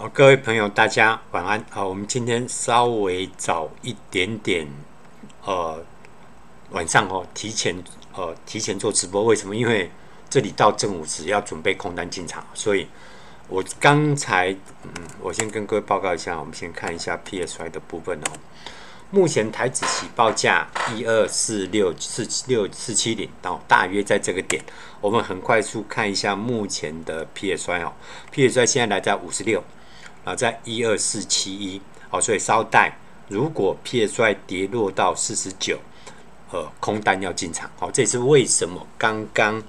好各位朋友，大家晚安。好，我们今天稍微早一点点，呃，晚上哦，提前呃提前做直播。为什么？因为这里到正午时要准备空单进场，所以我刚才嗯，我先跟各位报告一下，我们先看一下 PSY 的部分哦。目前台子期报价一二四六四六四七零，到大约在这个点。我们很快速看一下目前的 PSY 哦，PSY 现在来在五十六，啊，在一二四七一，好，所以稍待。如果 PSI 跌落到四十九，呃，空单要进场。好，这也是为什么刚刚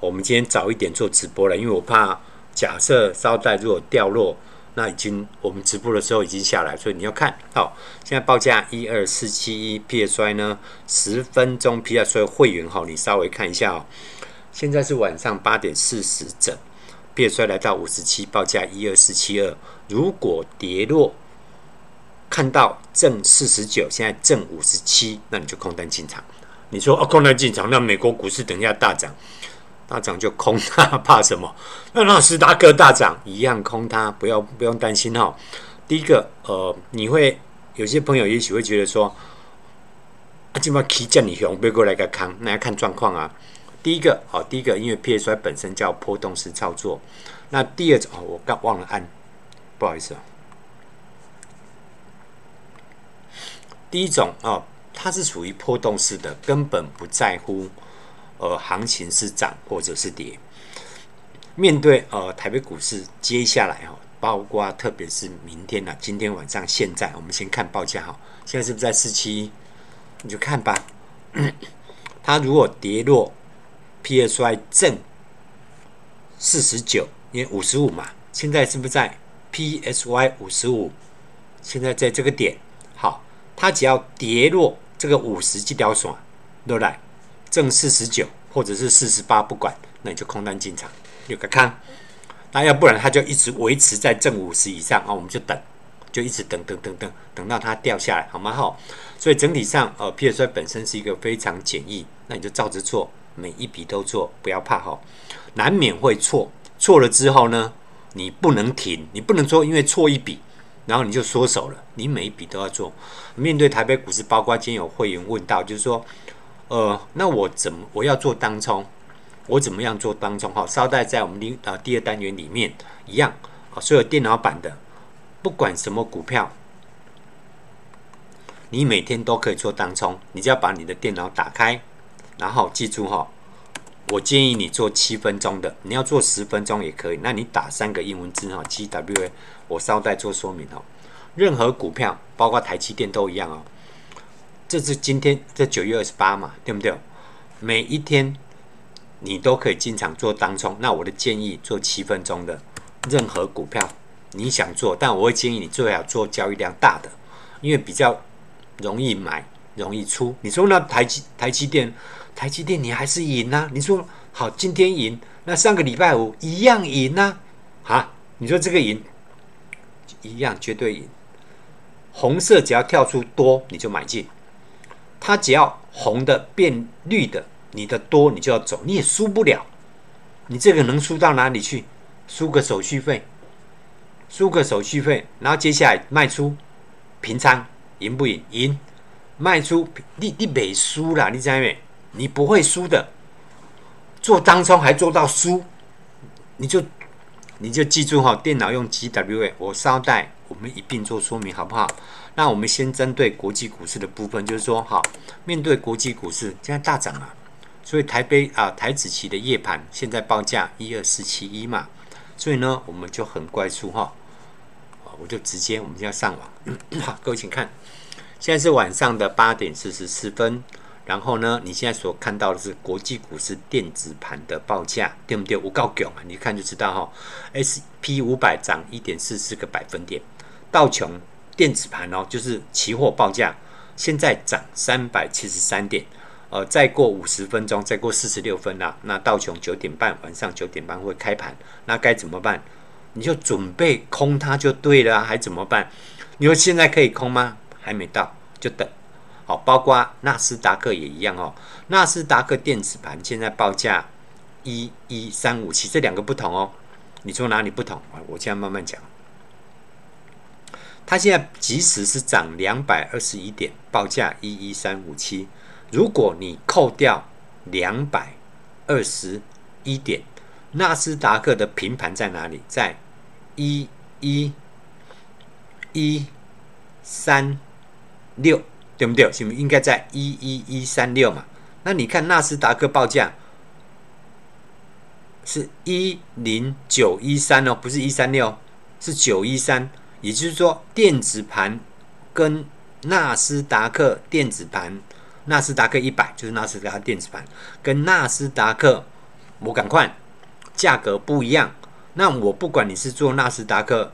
我们今天早一点做直播了，因为我怕假设稍待如果掉落。那已经我们直播的时候已经下来，所以你要看好。现在报价一二四七一 PSI 呢，十分钟 PSI 会员哈，你稍微看一下哦。现在是晚上八点四十整，PSY 来到五十七，报价一二四七二。如果跌落看到正四十九，现在正五十七，那你就空单进场。你说哦，空单进场，那美国股市等一下大涨。大涨就空它，怕什么？那纳斯达克大涨一样空它，不要不用担心哈。第一个，呃，你会有些朋友也许会觉得说，啊，今嘛 K 叫你熊，别过来个康，那要看状况啊。第一个，好，第一个，因为 PSY 本身叫波动式操作。那第二种，哦，我刚忘了按，不好意思啊。第一种哦，它是属于波动式的，根本不在乎。呃，行情是涨或者是跌。面对呃台北股市，接下来哈，包括特别是明天呢，今天晚上现在，我们先看报价哈，现在是不是在四七？你就看吧。它如果跌落 PSY 正四十九，因为五十五嘛，现在是不是在 PSY 五十五？现在在这个点，好，它只要跌落这个五十这条线，对不对？正四十九或者是四十八，不管，那你就空单进场，有个看。那要不然它就一直维持在正五十以上啊，我们就等，就一直等等等等，等到它掉下来，好吗？好，所以整体上，呃，P S I 本身是一个非常简易，那你就照着做，每一笔都做，不要怕哈，难免会错，错了之后呢，你不能停，你不能说因为错一笔，然后你就缩手了，你每一笔都要做。面对台北股市，包括今天有会员问到，就是说。呃，那我怎么我要做当冲？我怎么样做当冲？哈，稍待在我们第呃第二单元里面一样啊，所有电脑版的，不管什么股票，你每天都可以做当冲。你只要把你的电脑打开，然后记住哈，我建议你做七分钟的，你要做十分钟也可以。那你打三个英文字哈，G W A，我稍待做说明哦。任何股票，包括台积电都一样哦。这是今天这九月二十八嘛，对不对？每一天你都可以进场做当冲。那我的建议做七分钟的任何股票，你想做，但我会建议你最好做交易量大的，因为比较容易买，容易出。你说那台积台积电，台积电你还是赢啊？你说好，今天赢，那上个礼拜五一样赢呐啊？哈，你说这个赢一样绝对赢。红色只要跳出多，你就买进。它只要红的变绿的，你的多你就要走，你也输不了。你这个能输到哪里去？输个手续费，输个手续费，然后接下来卖出平仓，赢不赢？赢。卖出你你没输啦，你在没？你不会输的。做当中还做到输，你就你就记住哈，电脑用 GWA，我稍待，我们一并做说明，好不好？那我们先针对国际股市的部分，就是说，好，面对国际股市现在大涨啊，所以台北啊台子期的夜盘现在报价一二四七一嘛，所以呢，我们就很快速哈，啊，我就直接我们就要上网，好，各位请看，现在是晚上的八点四十四分，然后呢，你现在所看到的是国际股市电子盘的报价，对不对？我告囧啊，你看就知道哈，S P 五百涨一点四四个百分点，道琼。电子盘哦，就是期货报价，现在涨三百七十三点，呃，再过五十分钟，再过四十六分啦，那道琼九点半晚上九点半会开盘，那该怎么办？你就准备空它就对了，还怎么办？你说现在可以空吗？还没到，就等。好，包括纳斯达克也一样哦，纳斯达克电子盘现在报价一一三五七，这两个不同哦。你说哪里不同？我现在慢慢讲。它现在即使是涨两百二十一点，报价一一三五七。如果你扣掉两百二十一点，纳斯达克的平盘在哪里？在一一一三六，对不对？是不是应该在一一一三六嘛？那你看纳斯达克报价是一零九一三哦，不是一三六，是九一三。也就是说，电子盘跟纳斯达克电子盘，纳斯达克一百就是纳斯达克电子盘，跟纳斯达克我赶快价格不一样。那我不管你是做纳斯达克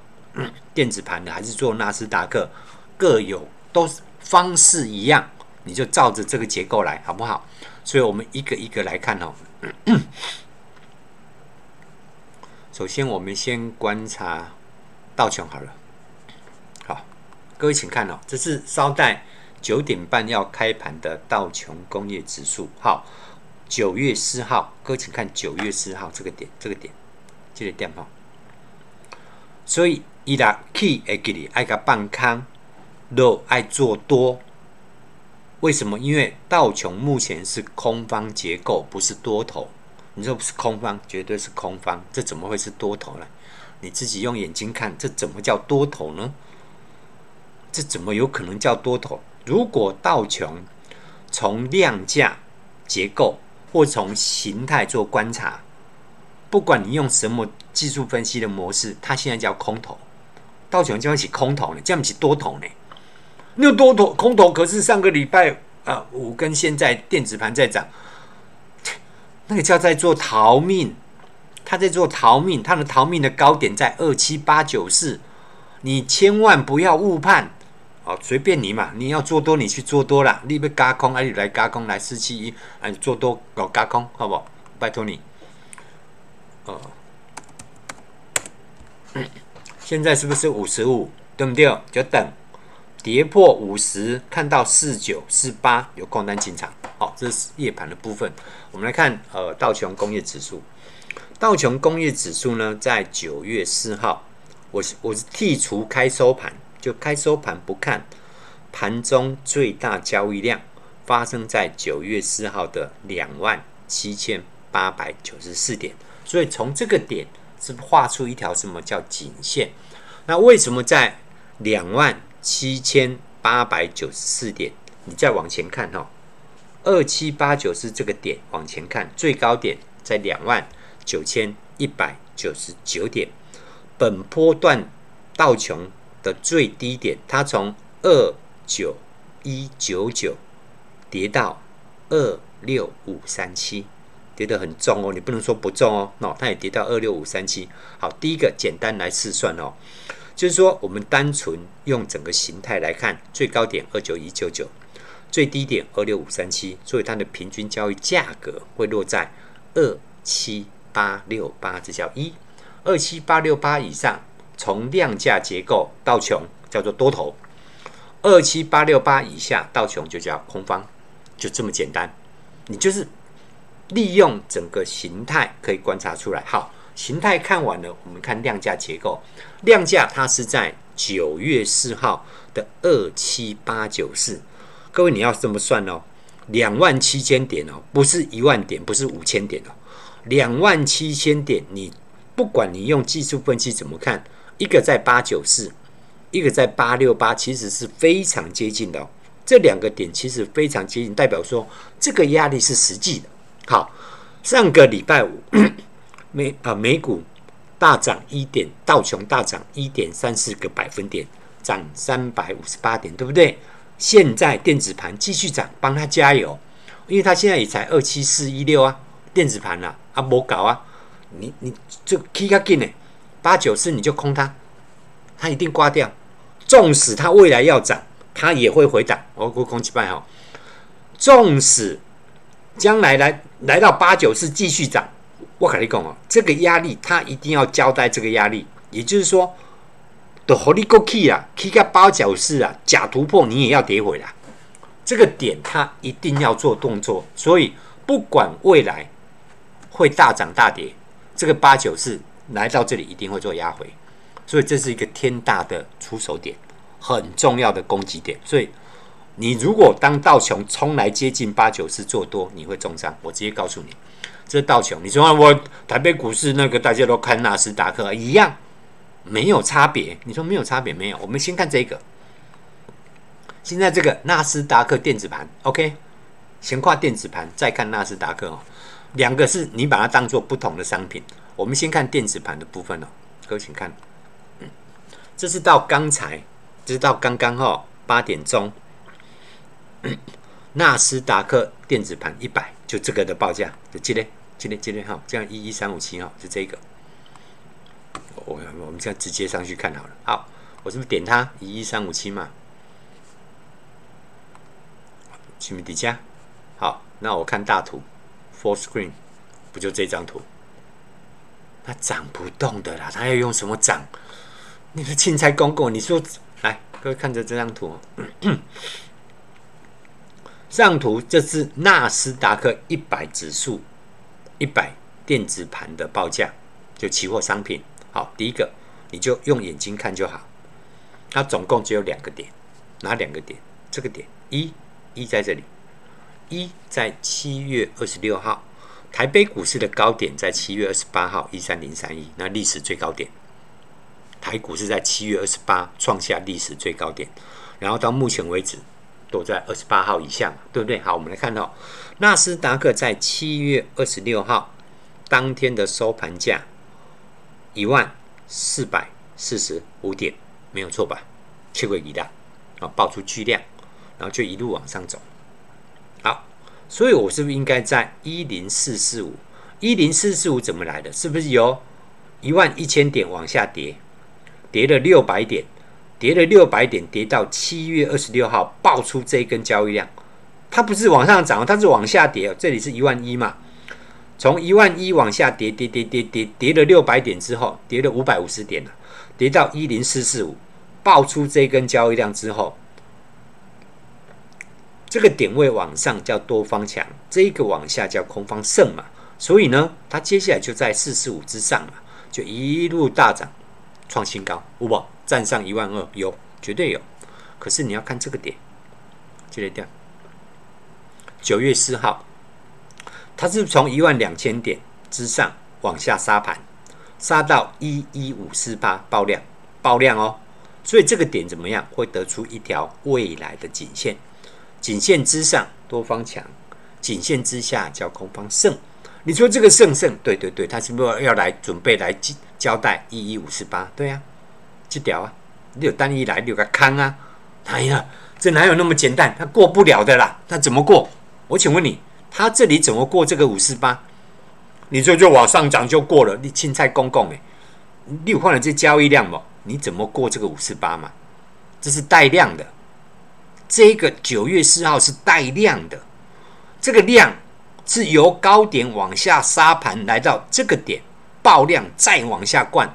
电子盘的，还是做纳斯达克，各有都是方式一样，你就照着这个结构来，好不好？所以我们一个一个来看哦。首先，我们先观察道琼好了。好各位请看哦，这是稍待九点半要开盘的道琼工业指数。好，九月四号，各位请看九月四号这个点，这个点，这个点哈。所以伊拉 key 会给你爱个半康，都爱做多。为什么？因为道琼目前是空方结构，不是多头。你说不是空方，绝对是空方，这怎么会是多头呢？你自己用眼睛看，这怎么叫多头呢？这怎么有可能叫多头？如果道琼从量价结构或从形态做观察，不管你用什么技术分析的模式，它现在叫空头。道琼叫起空头呢，叫不起多头呢？那多头空头可是上个礼拜啊五跟现在电子盘在涨，那个叫在做逃命，他在做逃命，他的逃命的高点在二七八九四，你千万不要误判。哦，随便你嘛，你要做多你去做多啦，你要加空，哎，你来加空来四七一，哎，做多搞加空，好不？拜托你。哦，现在是不是五十五？对不对？就等跌破五十，看到四九四八有空单进场。好，这是夜盘的部分。我们来看呃道琼工业指数，道琼工业指数呢，在九月四号，我是我是剔除开收盘。就开收盘不看，盘中最大交易量发生在九月四号的两万七千八百九十四点，所以从这个点是画出一条什么叫颈线？那为什么在两万七千八百九十四点？你再往前看哈，二七八九是这个点，往前看最高点在两万九千一百九十九点，本波段道琼。的最低点，它从二九一九九跌到二六五三七，跌得很重哦，你不能说不重哦，那，它也跌到二六五三七。好，第一个简单来试算哦，就是说我们单纯用整个形态来看，最高点二九一九九，最低点二六五三七，所以它的平均交易价格会落在二七八六八，这叫一二七八六八以上。从量价结构到穷叫做多头，二七八六八以下到穷就叫空方，就这么简单。你就是利用整个形态可以观察出来。好，形态看完了，我们看量价结构。量价它是在九月四号的二七八九四。各位你要这么算哦，两万七千点哦，不是一万点，不是五千点哦，两万七千点。你不管你用技术分析怎么看。一个在八九四，一个在八六八，其实是非常接近的哦。这两个点其实非常接近，代表说这个压力是实际的。好，上个礼拜五美啊美股大涨一点，道琼大涨一点三四个百分点，涨三百五十八点，对不对？现在电子盘继续涨，帮他加油，因为他现在也才二七四一六啊，电子盘呐啊没搞啊，你你就 K 卡紧呢。八九四你就空它，它一定挂掉。纵使它未来要涨，它也会回档。我估空气半哈。纵使将来来来到八九四继续涨，我跟你讲哦，这个压力它一定要交代这个压力。也就是说，的火力够 key 啊，key 个八九四啊，假突破你也要跌回来。这个点它一定要做动作。所以不管未来会大涨大跌，这个八九四。来到这里一定会做压回，所以这是一个天大的出手点。很重要的攻击点。所以你如果当道琼冲来接近八九四做多，你会重伤。我直接告诉你，这道琼，你说我台北股市那个大家都看纳斯达克一样，没有差别。你说没有差别没有？我们先看这个，现在这个纳斯达克电子盘，OK，先跨电子盘，再看纳斯达克哦。两个是你把它当做不同的商品。我们先看电子盘的部分哦，各位请看，嗯，这是到刚才，这是到刚刚哈八点钟，纳斯达克电子盘一百，就这个的报价，就今天今天今天哈，这样一一三五七哈，就这个，我我们这样直接上去看好了，好，我是不是点它一一三五七嘛？去底下，好，那我看大图。Full screen，不就这张图？它涨不动的啦，它要用什么涨？你是钦差公公，你说来，各位看着这张图，上图这是纳斯达克一百指数一百电子盘的报价，就期货商品。好，第一个你就用眼睛看就好，它总共只有两个点，哪两个点？这个点一一在这里。一在七月二十六号，台北股市的高点在七月二十八号一三零三一，那历史最高点。台股是在七月二十八创下历史最高点，然后到目前为止都在二十八号以下，对不对？好，我们来看到纳斯达克在七月二十六号当天的收盘价一万四百四十五点，没有错吧？切过一大啊，爆出巨量，然后就一路往上走。好，所以我是不是应该在一零四四五？一零四四五怎么来的？是不是由一万一千点往下跌，跌了六百点，跌了六百点，跌到七月二十六号爆出这一根交易量？它不是往上涨，它是往下跌。这里是一万一嘛？从一万一往下跌，跌跌跌跌跌了六百点之后，跌了五百五十点了，跌到一零四四五，爆出这根交易量之后。这个点位往上叫多方强，这个往下叫空方胜嘛，所以呢，它接下来就在四四五之上嘛，就一路大涨，创新高，有不？站上一万二，有，绝对有。可是你要看这个点，接着掉。九月四号，它是从一万两千点之上往下杀盘，杀到一一五四八爆量，爆量哦。所以这个点怎么样？会得出一条未来的颈线。颈线之上多方强，颈线之下叫空方胜。你说这个胜胜，对对对，他是不是要来准备来交交代一一五四八？对呀，这条啊，你有单一来有个坑啊！哎呀，这哪有那么简单？他过不了的啦，他怎么过？我请问你，他这里怎么过这个五四八？你这就往上涨就过了？你青菜公公诶，你有换了这交易量不？你怎么过这个五四八嘛？这是带量的。这个九月四号是带量的，这个量是由高点往下杀盘，来到这个点爆量，再往下灌。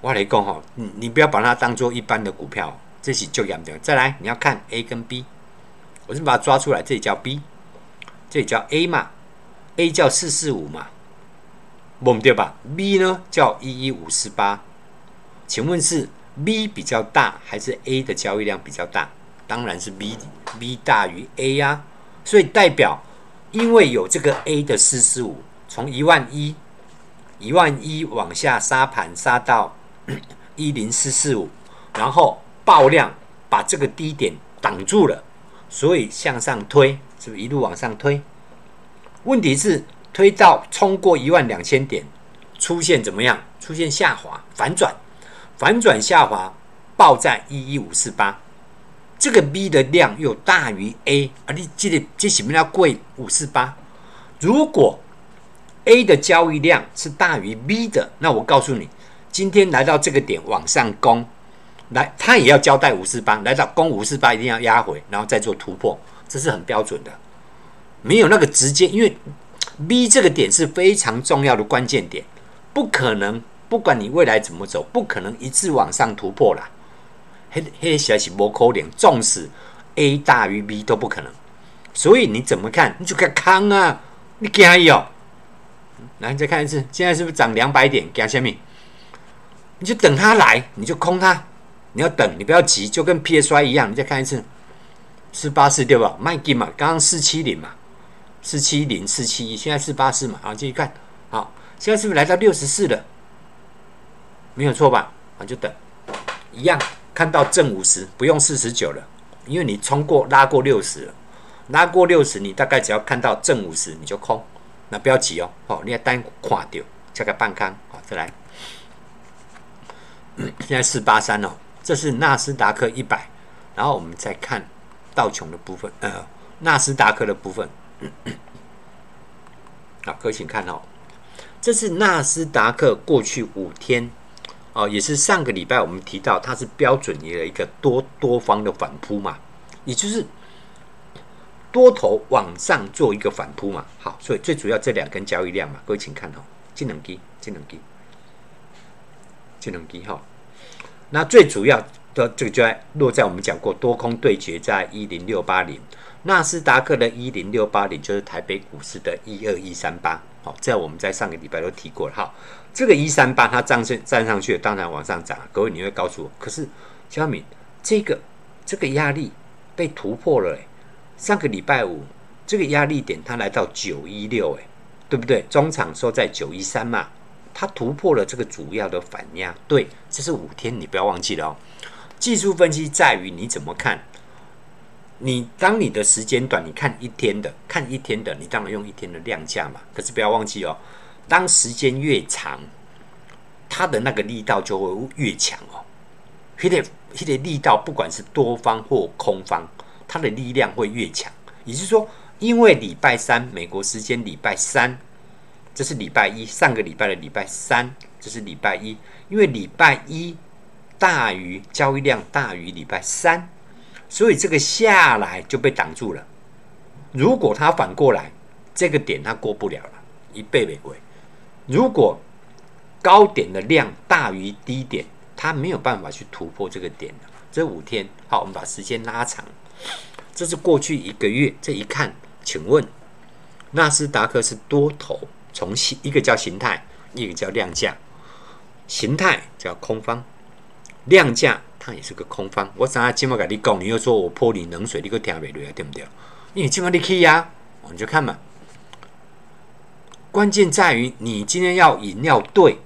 我来讲哈，你你不要把它当做一般的股票，这是就严重。再来，你要看 A 跟 B，我先把它抓出来，这里叫 B，这里叫 A 嘛，A 叫四四五嘛，懵对吧？B 呢叫一一五四八，请问是 B 比较大，还是 A 的交易量比较大？当然是 B，B 大于 A 呀，所以代表因为有这个 A 的四四五，从一万一一万一往下杀盘杀到 一零四四五，然后爆量把这个低点挡住了，所以向上推，是不是一路往上推？问题是推到冲过一万两千点，出现怎么样？出现下滑反转，反转下滑爆在一一五四八。这个 B 的量又大于 A 啊！你记得这什么叫贵五四八？如果 A 的交易量是大于 B 的，那我告诉你，今天来到这个点往上攻，来，它也要交代五四八，来到攻五四八一定要压回，然后再做突破，这是很标准的。没有那个直接，因为 B 这个点是非常重要的关键点，不可能，不管你未来怎么走，不可能一次往上突破了。黑黑小是无可能，纵使 A 大于 B 都不可能。所以你怎么看？你就看康啊，你惊伊哦。来，再看一次，现在是不是涨两百点？惊什么？你就等它来，你就空它，你要等，你不要急，就跟 PSY 一样，你再看一次，四八四对吧？卖金嘛，刚刚四七零嘛，四七零四七一，现在四八四嘛，好，继续看，好，现在是不是来到六十四了？没有错吧？啊，就等，一样，看到正五十，不用四十九了，因为你冲过拉过六十了，拉过六十，你大概只要看到正五十，你就空，那不要急哦，好，你要单看掉，加个半康，好，再来。现在四八三哦，这是纳斯达克一百，然后我们再看道琼的部分，呃，纳斯达克的部分。好，各位请看哦，这是纳斯达克过去五天哦，也是上个礼拜我们提到它是标准的一个多多方的反扑嘛，也就是多头往上做一个反扑嘛。好，所以最主要这两根交易量嘛，各位请看哦，技能机，技能机。技能低哈，那最主要的这个就在落在我们讲过多空对决在一零六八零，纳斯达克的一零六八零就是台北股市的一二一三八，好，这我们在上个礼拜都提过了哈。这个一三八它站上站上去，当然往上涨。各位你会告诉我，可是小敏这个这个压力被突破了，哎，上个礼拜五这个压力点它来到九一六，哎，对不对？中场收在九一三嘛。它突破了这个主要的反压，对，这是五天，你不要忘记了哦。技术分析在于你怎么看，你当你的时间短，你看一天的，看一天的，你当然用一天的量价嘛。可是不要忘记哦，当时间越长，它的那个力道就会越强哦。它的它的力道，不管是多方或空方，它的力量会越强。也就是说，因为礼拜三美国时间礼拜三。这是礼拜一，上个礼拜的礼拜三，这是礼拜一，因为礼拜一大于交易量大于礼拜三，所以这个下来就被挡住了。如果它反过来，这个点它过不了了，一倍为贵。如果高点的量大于低点，它没有办法去突破这个点的。这五天，好，我们把时间拉长，这是过去一个月。这一看，请问纳斯达克是多头？从形一个叫形态，一个叫量价。形态叫空方，量价它也是个空方。我上下今麦跟你讲，你又说我泼你冷水，你个听不落对不对？因为今麦你可以呀，你就看嘛。关键在于你今天要赢要对，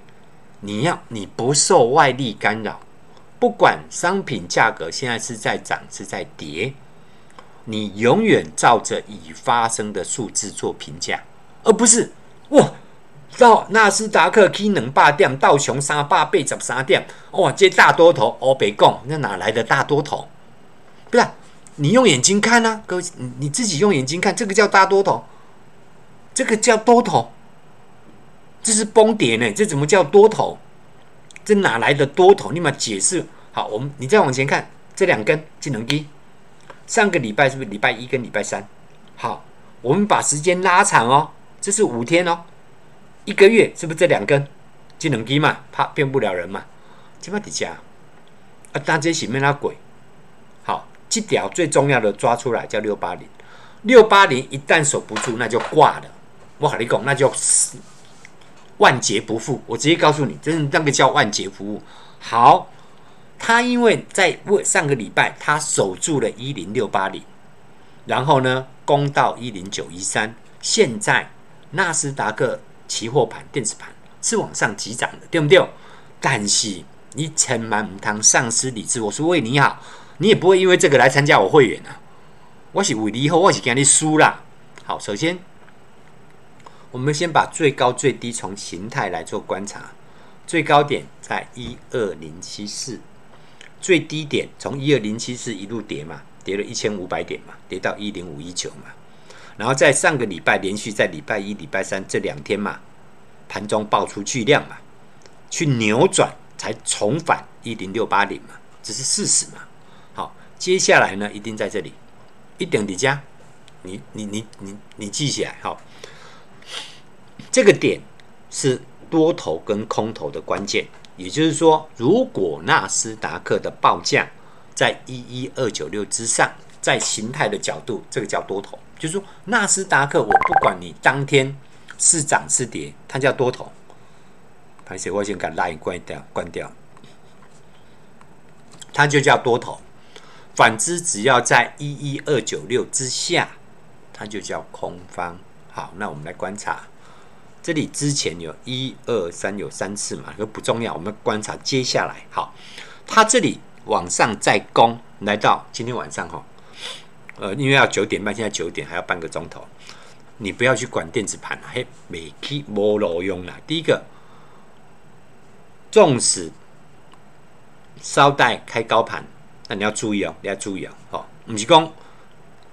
你要你不受外力干扰，不管商品价格现在是在涨是在跌，你永远照着已发生的数字做评价，而不是。哇！到纳斯达克 K 两百点，道琼三百八十三点，哇！这大多头，欧北贡，那哪来的大多头？不是你用眼睛看啊，各位，你你自己用眼睛看，这个叫大多头，这个叫多头，这是崩跌呢，这怎么叫多头？这哪来的多头？你们解释好。我们你再往前看，这两根技能低，上个礼拜是不是礼拜一跟礼拜三？好，我们把时间拉长哦。这是五天哦，一个月是不是这两根技能机嘛？怕骗不了人嘛？起码底下啊，当这前面那鬼好，这条最重要的抓出来叫六八零，六八零一旦守不住，那就挂了。我和你讲，那就万劫不复。我直接告诉你，真的那个叫万劫不复。好，他因为在上个礼拜他守住了一零六八零，然后呢攻到一零九一三，现在。纳斯达克期货盘、电子盘是往上急涨的，对不对？但是你千万唔通丧失理智。我是为你好，你也不会因为这个来参加我会员啊。我是为你好，我是给你输啦。好，首先我们先把最高最低从形态来做观察。最高点在一二零七四，最低点从一二零七四一路跌嘛，跌了一千五百点嘛，跌到一零五一九嘛。然后在上个礼拜连续在礼拜一、礼拜三这两天嘛，盘中爆出巨量嘛，去扭转才重返一零六八零嘛，这是事实嘛。好，接下来呢，一定在这里一点底价，你你你你你记起来好，这个点是多头跟空头的关键，也就是说，如果纳斯达克的报价在一一二九六之上，在形态的角度，这个叫多头。就是说，纳斯达克，我不管你当天是涨是跌，它叫多头。而且我先把拉一关掉，关掉。它就叫多头；反之，只要在一一二九六之下，它就叫空方。好，那我们来观察，这里之前有一二三有三次嘛，可不重要。我们观察接下来，好，它这里往上再攻，来到今天晚上哈，呃，因为要九点半，现在九点还要半个钟头，你不要去管电子盘嘿，没去没路用啦。第一个，纵使稍带开高盘，那你要注意哦，你要注意哦，哦，不是讲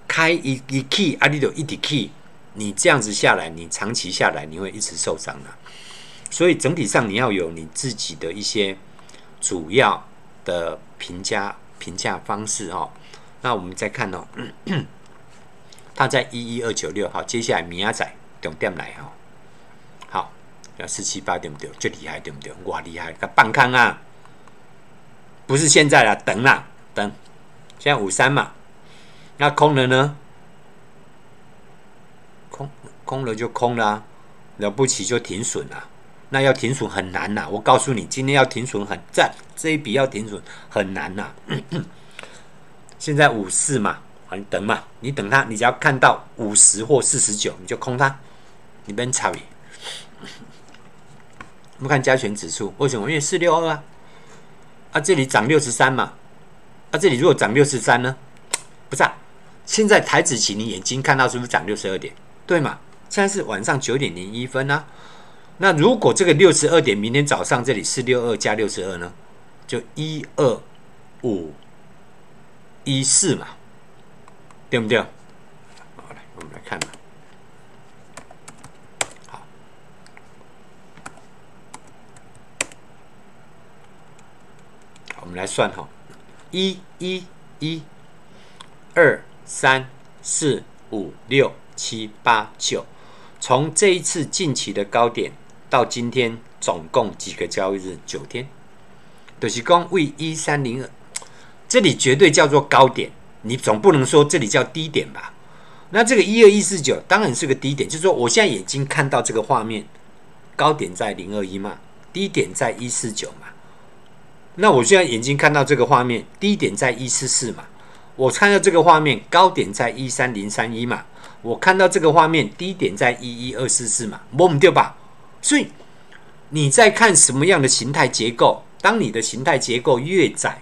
开一一 key 啊，你就一滴 key。你这样子下来，你长期下来你会一直受伤的。所以整体上你要有你自己的一些主要的评价评价方式哦。那我们再看哦，它在一一二九六好，接下来米亚仔重点来哈，好，要四七八对不对？最厉害对不对？哇厉害，个半康啊！不是现在啦，等啦，等，现在五三嘛，那空了呢？空空了就空了，了不起就停损了。那要停损很难呐，我告诉你，今天要停损很在这一笔要停损很难呐。现在五四嘛，你等嘛，你等它，你只要看到五十或四十九，你就空它，你别差别。我们看加权指数，为什么？因为四六二啊，啊这里涨六十三嘛，啊这里如果涨六十三呢？不是，啊，现在台子期你眼睛看到是不是涨六十二点？对嘛？现在是晚上九点零一分呢。那如果这个六十二点，明天早上这里是六二加六十二呢，就一二五一四嘛，对不对？好，来我们来看嘛。好，我们来算哈，一一一二三四五六七八九。从这一次近期的高点到今天，总共几个交易日？九天。就是讲为一三零二，这里绝对叫做高点，你总不能说这里叫低点吧？那这个一二一四九当然是个低点，就是说我现在眼睛看到这个画面，高点在零二一嘛，低点在一四九嘛。那我现在眼睛看到这个画面，低点在一四四嘛，我看到这个画面，高点在一三零三一嘛。我看到这个画面，低点在一一二四四嘛，摸不掉吧？所以你在看什么样的形态结构？当你的形态结构越窄，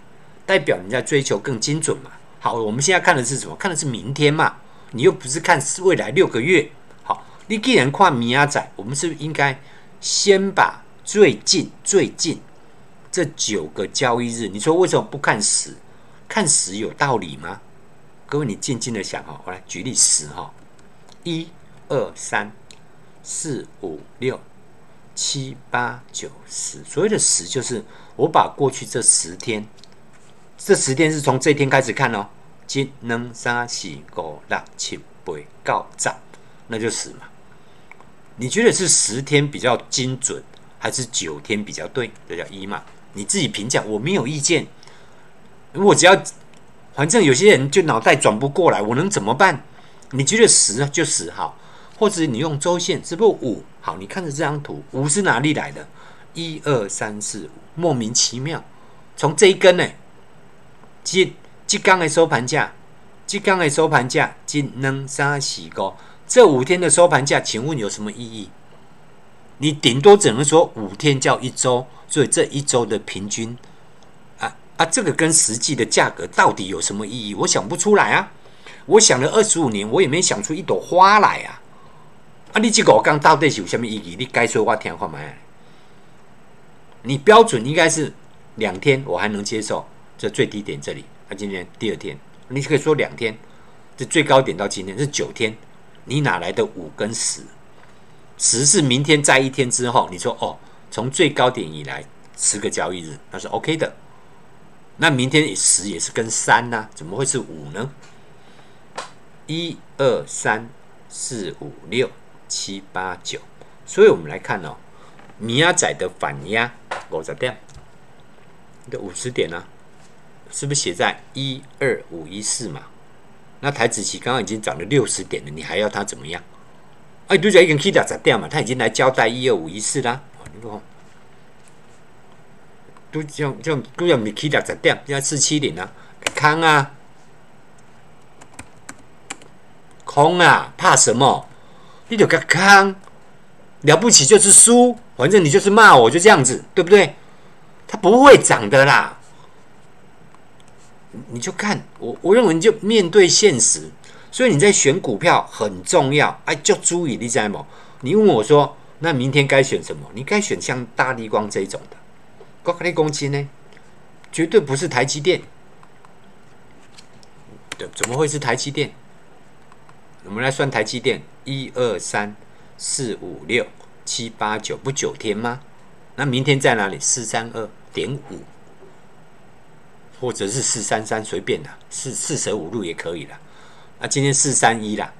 代表你在追求更精准嘛。好，我们现在看的是什么？看的是明天嘛？你又不是看未来六个月。好，你既然跨米亚仔，我们是不是应该先把最近最近这九个交易日？你说为什么不看十？看十有道理吗？各位，你静静的想哈，我来举例十哈。一二三四五六七八九十，所谓的十就是我把过去这十天，这十天是从这天开始看哦，金能三四五六七八九十，那就死嘛。你觉得是十天比较精准，还是九天比较对？这叫一嘛？你自己评价，我没有意见。我只要，反正有些人就脑袋转不过来，我能怎么办？你觉得十就十好，或者你用周线，是不是五好？你看着这张图，五是哪里来的？一二三四五，莫名其妙，从这一根呢，即即刚的收盘价，即刚的收盘价，即能三喜高，这五天的收盘价，请问有什么意义？你顶多只能说五天叫一周，所以这一周的平均，啊啊，这个跟实际的价格到底有什么意义？我想不出来啊。我想了二十五年，我也没想出一朵花来啊！啊，你这个我刚到底是有什么意义？你该说话听话吗？你标准应该是两天，我还能接受。这最低点这里，啊，今天第二天，你可以说两天。这最高点到今天是九天，你哪来的五跟十？十是明天在一天之后，你说哦，从最高点以来十个交易日，那是 OK 的。那明天十也是跟三呢？怎么会是五呢？一二三四五六七八九，所以我们来看哦，米亚仔的反压五十点，的五十点呢，是不是写在一二五一四嘛？那台子期刚刚已经涨了六十点了，你还要它怎么样？哎，对着已经 K 打砸掉嘛，他已经来交代一二五一四啦。你看，都像像都要咪起六十点，要四七零啊，空啊，空啊，怕什么？你就个空，了不起就是输，反正你就是骂我，就这样子，对不对？它不会涨的啦。你就看我，我认为你就面对现实，所以你在选股票很重要。哎，就注意你知吗？你问我说，那明天该选什么？你该选像大力光这种的，高科力攻击呢？绝对不是台积电。对，怎么会是台积电？我们来算台积电，一二三四五六七八九，不九天吗？那明天在哪里？四三二点五。或者是四三三随便的，四四舍五入也可以了。啊，今天四三一啦，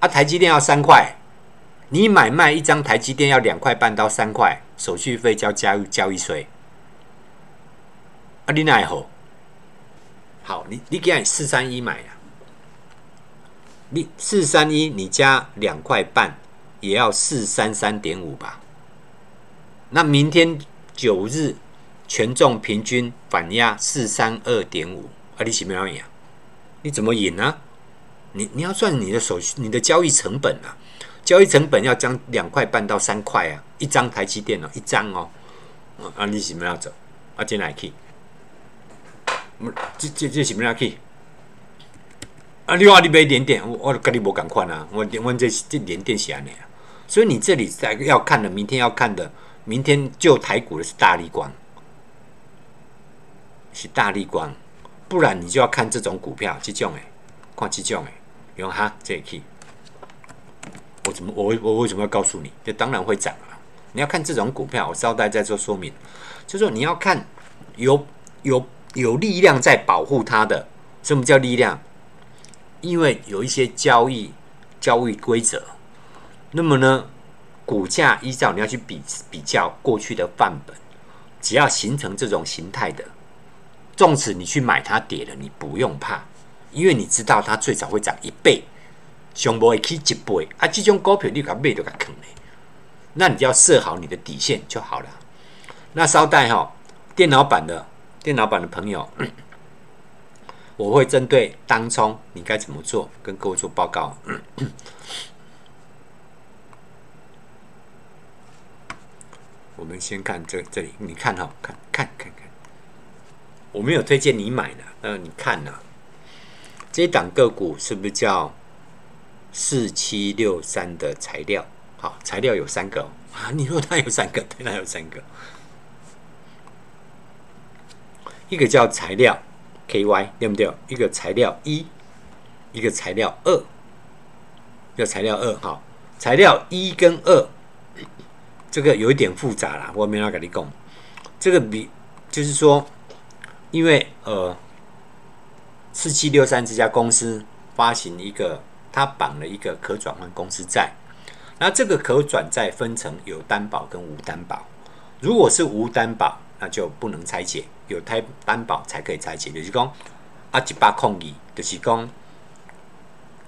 啊，台积电要三块，你买卖一张台积电要两块半到三块，手续费交交易交易税。啊，你奈何？好，你你给四三一买啊，你四三一你加两块半也要四三三点五吧？那明天九日。权重平均反压四三二点五，啊，你怎么样赢？你怎么赢呢？你你要算你的手续，你的交易成本啊，交易成本要将两块半到三块啊，一张台积电哦，一张哦，啊，你怎么样走？啊，进来去，这这这什么样去？啊，你话你买连电，我我跟你无共款啊，我我这这连电是安尼啊，所以你这里在要看的，明天要看的，明天就台股的是大力光。是大力光，不然你就要看这种股票，这种诶，看这种诶，用哈这去。我怎么我我为什么要告诉你？这当然会涨啊！你要看这种股票，我稍待再做说明。就说你要看有有有力量在保护它的，什么叫力量？因为有一些交易交易规则，那么呢，股价依照你要去比比较过去的范本，只要形成这种形态的。纵使你去买它跌了，你不用怕，因为你知道它最早会涨一倍，熊不会起一倍啊！这种股票你敢买都敢坑嘞，那你就要设好你的底线就好了。那稍待哈，电脑版的电脑版的朋友，我会针对当冲你该怎么做，跟各位做报告。我们先看这这里，你看哈，看看看看。我没有推荐你买呢，那你看呢，这档个股是不是叫四七六三的材料？好，材料有三个啊。你说它有三个，对，它有三个。一个叫材料 KY，对不对？一个材料一，一个材料二，叫材料二。好，材料一跟二，这个有一点复杂啦，我没法跟你讲。这个比就是说。因为呃，四七六三这家公司发行一个，它绑了一个可转换公司债，那这个可转债分成有担保跟无担保。如果是无担保，那就不能拆解；有担担保才可以拆解。就是讲啊，一百控二，就是讲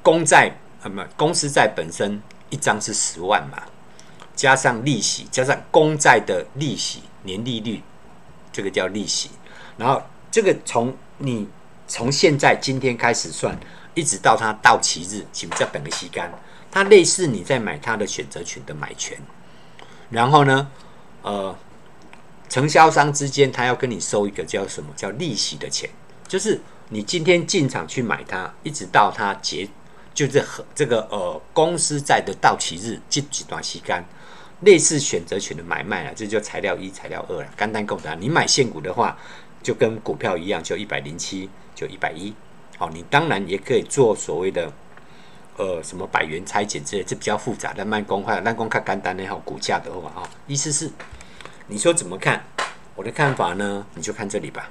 公债啊，不，公司债本身一张是十万嘛，加上利息，加上公债的利息年利率，这个叫利息，然后。这个从你从现在今天开始算，一直到它到期日，请在等个吸干，它类似你在买它的选择权的买权。然后呢，呃，承销商之间他要跟你收一个叫什么叫利息的钱，就是你今天进场去买它，一直到它结，就是和这个呃公司在的到期日这几段吸干，类似选择权的买卖啊，这就材料一、材料二了。干单够的，你买现股的话。就跟股票一样，就一百零七，就一百一。好，你当然也可以做所谓的，呃，什么百元拆解之类，这比较复杂的慢工快，慢工看干单的好股价的话啊，意思是，你说怎么看？我的看法呢，你就看这里吧。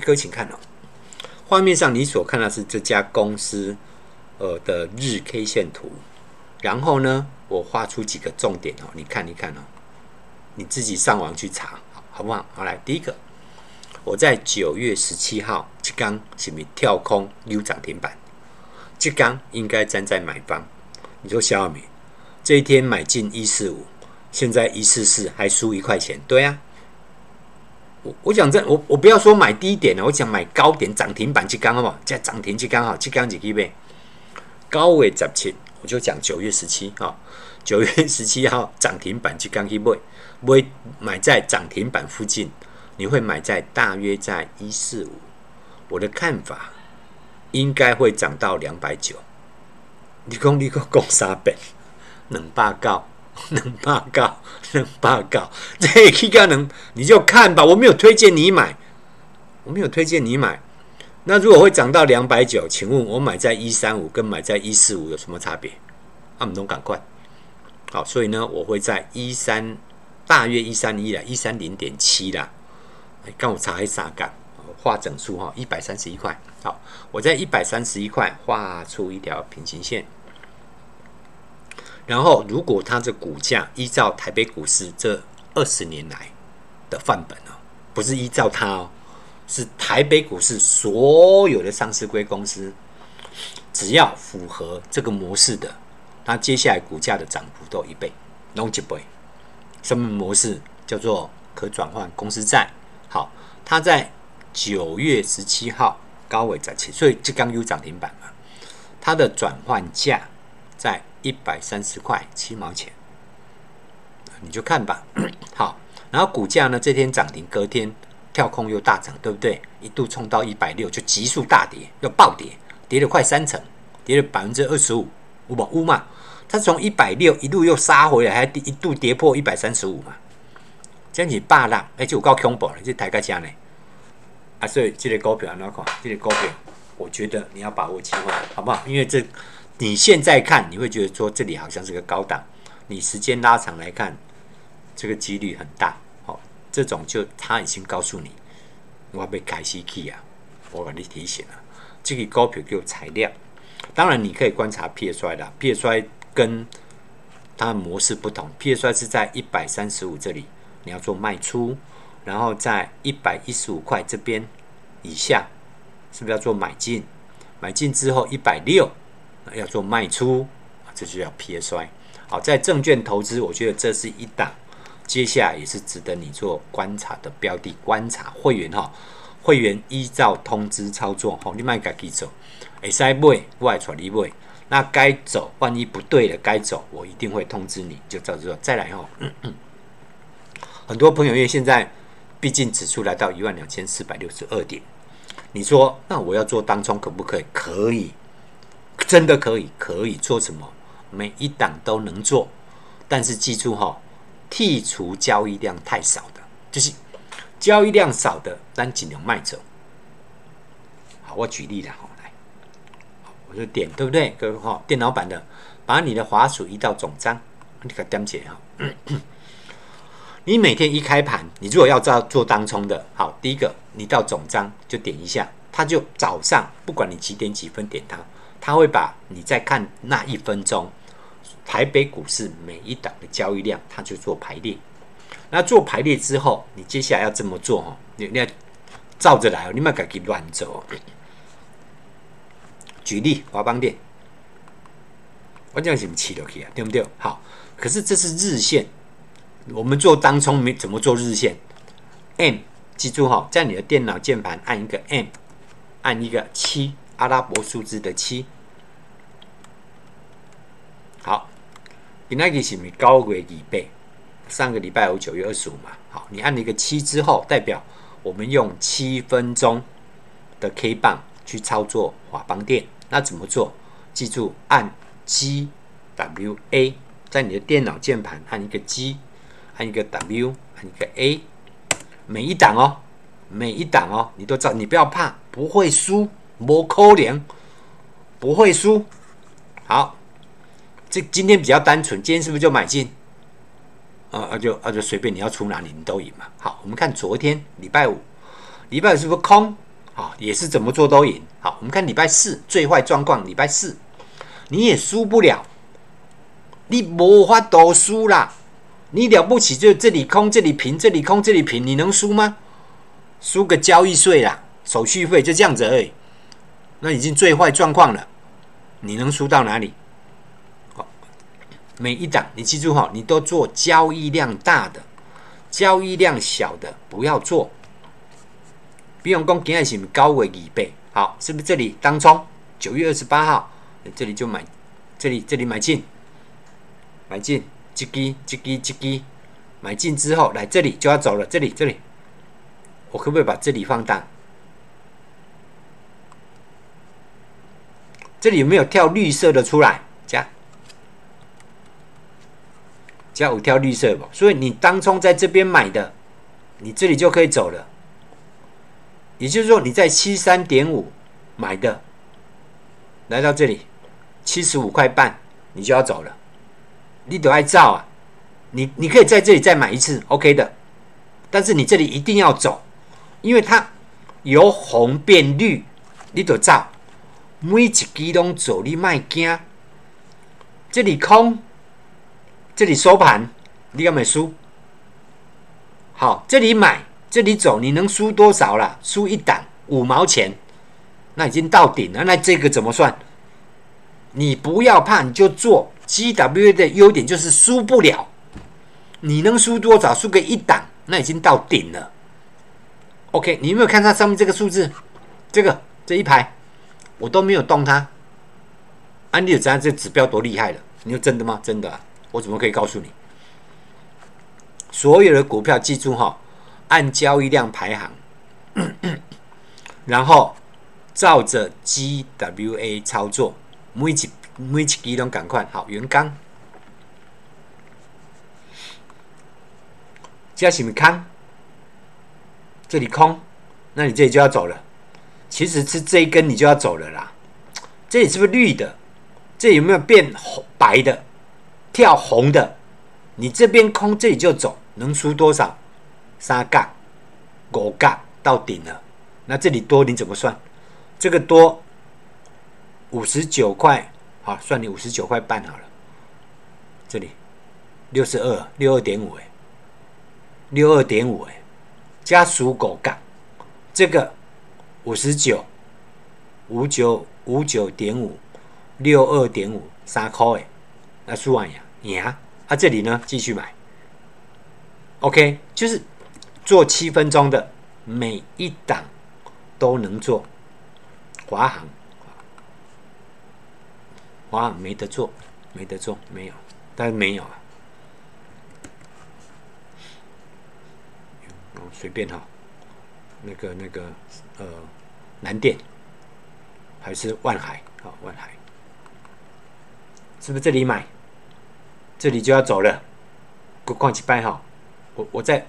各位请看哦，画面上你所看到是这家公司呃的日 K 线图，然后呢，我画出几个重点哦，你看一看哦。你自己上网去查，好好不好？好来，第一个，我在九月十七号，这刚是咪跳空溜涨停板，这刚应该站在买方。你说小米这一天买进一四五，现在一四四还输一块钱，对啊。我我讲这我我不要说买低点了，我讲买高点涨停板去刚好不好？加涨停去刚好去刚几几倍？高位十七，我就讲九月十七号，九月十七号涨停板去刚去买，买买在涨停板附近，你会买在大约在一四五。我的看法应该会涨到两百九。你讲你个讲三倍，能八告，能八告，能八告，这一个能你就看吧。我没有推荐你买，我没有推荐你买。那如果会涨到两百九，请问我买在一三五跟买在一四五有什么差别？阿姆东赶快。好，所以呢，我会在一三大约一三一啦，一三零点七啦。哎，刚我查一查干。画整数哈，一百三十一块。好，我在一百三十一块画出一条平行线。然后，如果它的股价依照台北股市这二十年来的范本哦，不是依照它哦，是台北股市所有的上市规公司，只要符合这个模式的，它接下来股价的涨幅都一倍，拢一倍。什么模式？叫做可转换公司债。好，它在。九月十七号高位在起，所以这刚有涨停板嘛？它的转换价在一百三十块七毛钱，你就看吧。好，然后股价呢？这天涨停，隔天跳空又大涨，对不对？一度冲到一百六，就急速大跌，要暴跌，跌了快三成，跌了百分之二十五，五吧五嘛？它从一百六一路又杀回来，还一度跌破一百三十五嘛？这样子霸浪，而且我够恐怖了，这抬价价呢？啊，所以这个股票哪看？这个股票，我觉得你要把握机会，好不好？因为这你现在看，你会觉得说这里好像是个高档，你时间拉长来看，这个几率很大。好，这种就他已经告诉你，我被开始去啊，我给你提醒了。这个股票叫材料，当然你可以观察 P S I 的 P S I 跟它的模式不同，P S I 是在一百三十五这里，你要做卖出。然后在一百一十五块这边以下，是不是要做买进？买进之后一百六要做卖出，这就叫 PSY。好，在证券投资，我觉得这是一档，接下来也是值得你做观察的标的。观察会员哈，会员依照通知操作哈，你卖该去走，会使买，我会带你买。那该走，万一不对了，该走，我一定会通知你，就照做。再来哈，很多朋友因为现在。毕竟指数来到一万两千四百六十二点，你说那我要做当冲可不可以？可以，真的可以，可以做什么？每一档都能做，但是记住哈，剔除交易量太少的，就是交易量少的，但尽量卖走。好，我举例了哈，我就点对不对？各位哈，电脑版的，把你的滑鼠移到总章，你可点解哈。你每天一开盘，你如果要做做当冲的，好，第一个你到总章就点一下，它就早上不管你几点几分点它，它会把你在看那一分钟台北股市每一档的交易量，它就做排列。那做排列之后，你接下来要这么做哦，你你要照着来哦，你不要给乱走。举例华邦电，我这样是不起得去啊，对不对？好，可是这是日线。我们做当冲没怎么做日线，M 记住哈，在你的电脑键盘按一个 M，按一个七阿拉伯数字的七。好，今天是咪高位几倍？上个礼拜有九月二十五嘛？好，你按了一个七之后，代表我们用七分钟的 K 棒去操作华邦电。那怎么做？记住按 G W A，在你的电脑键盘按一个 G。按一个 W，按一个 A，每一档哦，每一档哦，你都知，你不要怕，不会输，摸扣连，不会输。好，这今天比较单纯，今天是不是就买进？啊啊就啊就随便你要出哪里你都赢嘛。好，我们看昨天礼拜五，礼拜五是不是空？好，也是怎么做都赢。好，我们看礼拜四最坏状况，礼拜四你也输不了，你无法都输啦。你了不起，就这里空，这里平，这里空，这里平，你能输吗？输个交易税啦，手续费就这样子而已。那已经最坏状况了，你能输到哪里？好，每一档你记住哈，你都做交易量大的，交易量小的不要做。比如讲今日是高为二倍，好，是不是这里当冲？九月二十八号，这里就买，这里这里买进，买进，击击击击击击，买进之后来这里就要走了，这里这里，我可不可以把这里放大？这里有没有跳绿色的出来？加加五跳绿色不？所以你当冲在这边买的，你这里就可以走了。也就是说，你在七三点五买的，来到这里七十五块半，你就要走了。你都爱照啊，你你可以在这里再买一次，OK 的。但是你这里一定要走，因为它由红变绿，你都照。每一支拢走，你卖惊。这里空，这里收盘，你要买输。好，这里买，这里走，你能输多少了？输一档五毛钱，那已经到顶了。那这个怎么算？你不要怕，你就做。GW 的优点就是输不了。你能输多少？输个一档，那已经到顶了。OK，你有没有看它上面这个数字？这个这一排。我都没有动它，安利有这这指标多厉害了？你说真的吗？真的，我怎么可以告诉你？所有的股票记住哈，按交易量排行，然后照着 GWA 操作，每一每一基都赶快好。原钢，加什么康？这里空，那你这里就要走了。其实是这一根你就要走了啦，这里是不是绿的？这有没有变红白的？跳红的，你这边空，这里就走，能输多少？三杠、五杠到顶了。那这里多你怎么算？这个多五十九块，好，算你五十九块半好了。这里六十二，六二点五哎，六二点五哎，加属狗杠，这个。五十九，五九五九点五，六二点五，三块诶，那输完呀，赢啊！这里呢，继续买。OK，就是做七分钟的，每一档都能做。华航，华航没得做，没得做，没有，但是没有啊。随便哈。那个那个呃，南电还是万海啊？万海是不是这里买？这里就要走了，给我逛几拜哈。我我在，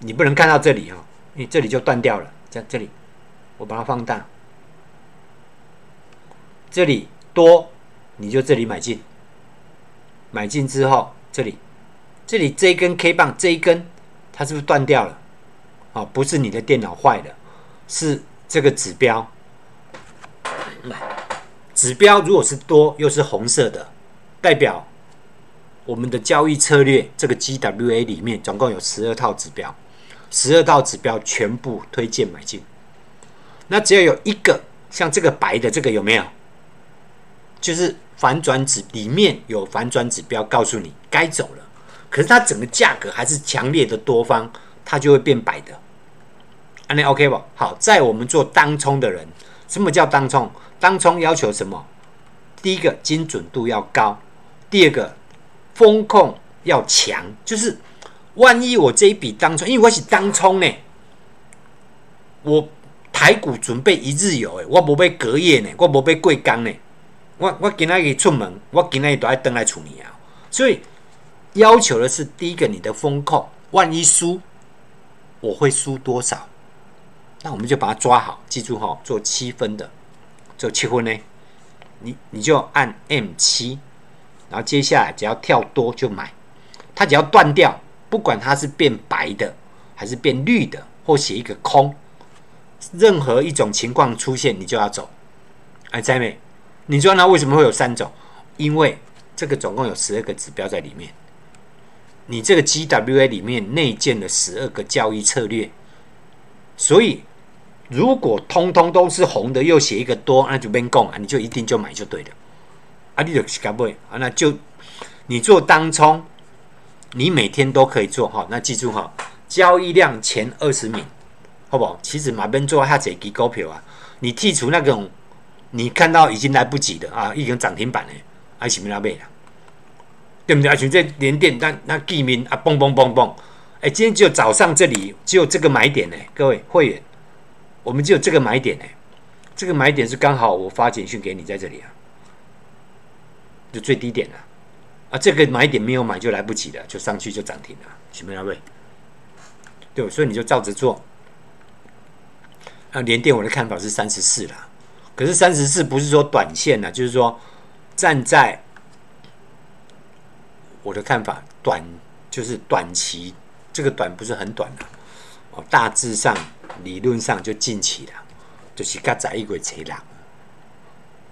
你不能看到这里哈，因为这里就断掉了。在这里，我把它放大，这里多你就这里买进，买进之后这里，这里这一根 K 棒这一根，它是不是断掉了？啊，不是你的电脑坏了，是这个指标。指标如果是多又是红色的，代表我们的交易策略这个 GWA 里面总共有十二套指标，十二道指标全部推荐买进。那只要有一个像这个白的这个有没有？就是反转指里面有反转指标，告诉你该走了。可是它整个价格还是强烈的多方，它就会变白的。安利 OK 不？好，在我们做当冲的人，什么叫当冲？当冲要求什么？第一个精准度要高，第二个风控要强。就是万一我这一笔当冲，因为我是当冲呢，我台股准备一日游诶，我无被隔夜呢，我无被贵钢呢，我我今仔日出门，我今仔日都爱登来处理啊。所以要求的是第一个你的风控，万一输，我会输多少？那我们就把它抓好，记住哈，做七分的，做七分呢，你你就按 M 七，然后接下来只要跳多就买，它只要断掉，不管它是变白的还是变绿的，或写一个空，任何一种情况出现，你就要走。哎，在没？你知道那为什么会有三种？因为这个总共有十二个指标在里面，你这个 GWA 里面内建了十二个交易策略。所以，如果通通都是红的，又写一个多，那就边供啊，你就一定就买就对了。啊，你就是干不啊？那就你做当冲，你每天都可以做哈。那记住哈，交易量前二十名，好不好？其实马边做下这几股票啊，你剔除那种你看到已经来不及的啊，已经涨停板的，还是没那买啦？对不对？而且这连电那那地名啊，嘣嘣嘣嘣，哎，今天只有早上这里只有这个买点呢，各位会员，我们只有这个买点呢，这个买点是刚好我发简讯给你在这里啊，就最低点了，啊这个买点没有买就来不及了，就上去就涨停了，行不行？位？对，所以你就照着做。啊，联电我的看法是三十四啦，可是三十四不是说短线呐，就是说站在。我的看法，短就是短期，这个短不是很短的哦。大致上，理论上就近期了，就是刚在一轨车了，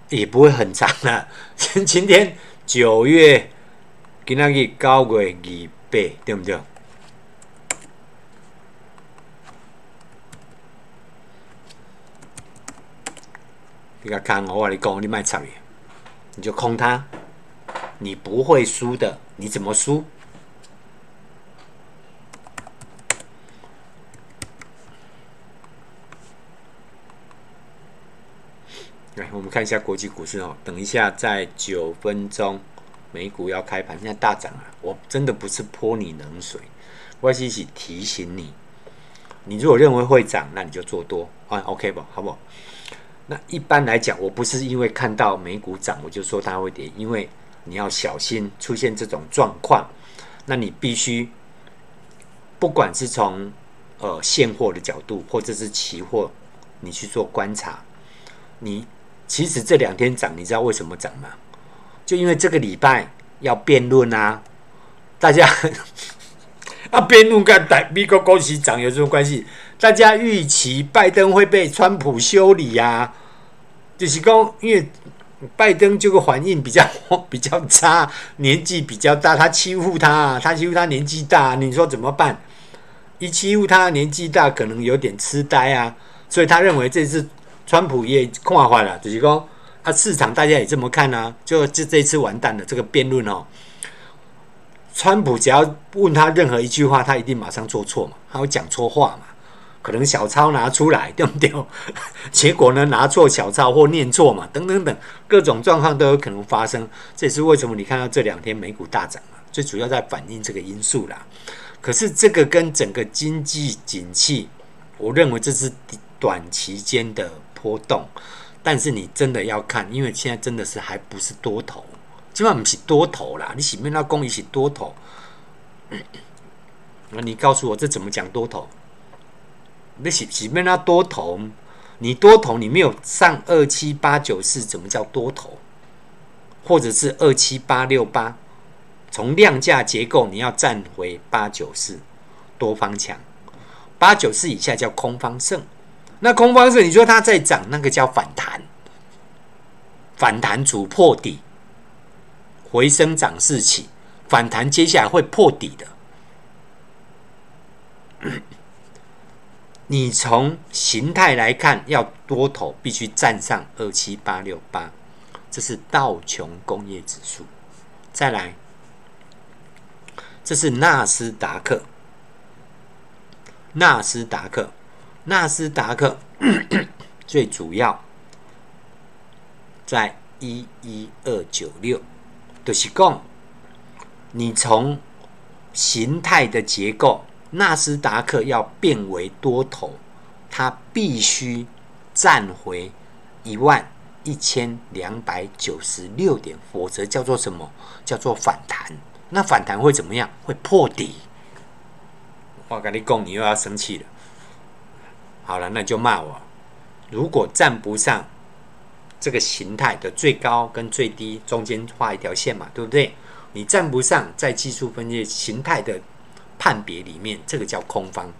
也不会很长了。今天九月，今仔日九月二八，对不对？你甲看，我话你讲，你卖炒嘢，你就空它。你不会输的，你怎么输？来，我们看一下国际股市哦。等一下，在九分钟，美股要开盘，现在大涨了。我真的不是泼你冷水，我是一起提醒你。你如果认为会涨，那你就做多啊，OK 不？好不好？那一般来讲，我不是因为看到美股涨，我就说它会跌，因为。你要小心出现这种状况，那你必须，不管是从呃现货的角度，或者是期货，你去做观察。你其实这两天涨，你知道为什么涨吗？就因为这个礼拜要辩论啊，大家 啊辩论跟台美国股市涨有什么关系？大家预期拜登会被川普修理呀，就是讲因为。拜登这个反应比较 比较差，年纪比较大，他欺负他，他欺负他年纪大，你说怎么办？一欺负他年纪大，可能有点痴呆啊，所以他认为这次川普也看坏了，就是说，啊，市场大家也这么看啊，就这这次完蛋了，这个辩论哦，川普只要问他任何一句话，他一定马上做错嘛，他会讲错话嘛。可能小抄拿出来，对不对？结果呢，拿错小抄或念错嘛，等等等，各种状况都有可能发生。这也是为什么你看到这两天美股大涨啊，最主要在反映这个因素啦。可是这个跟整个经济景气，我认为这是短期间的波动。但是你真的要看，因为现在真的是还不是多头，基本上不是多头啦。你洗面那公益是多头，那你告诉我这怎么讲多头？那洗洗面那多头，你多头你没有上二七八九四，怎么叫多头？或者是二七八六八，从量价结构你要站回八九四，多方强，八九四以下叫空方胜。那空方是，你说它在涨，那个叫反弹，反弹主破底，回升涨势起，反弹接下来会破底的。你从形态来看，要多头必须站上二七八六八，这是道琼工业指数。再来，这是纳斯达克，纳斯达克，纳斯达克最主要在一一二九六，就是讲，你从形态的结构。纳斯达克要变为多头，它必须站回一万一千两百九十六点，否则叫做什么？叫做反弹。那反弹会怎么样？会破底。我跟你讲，你又要生气了。好了，那就骂我。如果站不上这个形态的最高跟最低中间画一条线嘛，对不对？你站不上，在技术分析形态的。判别里面，这个叫空方，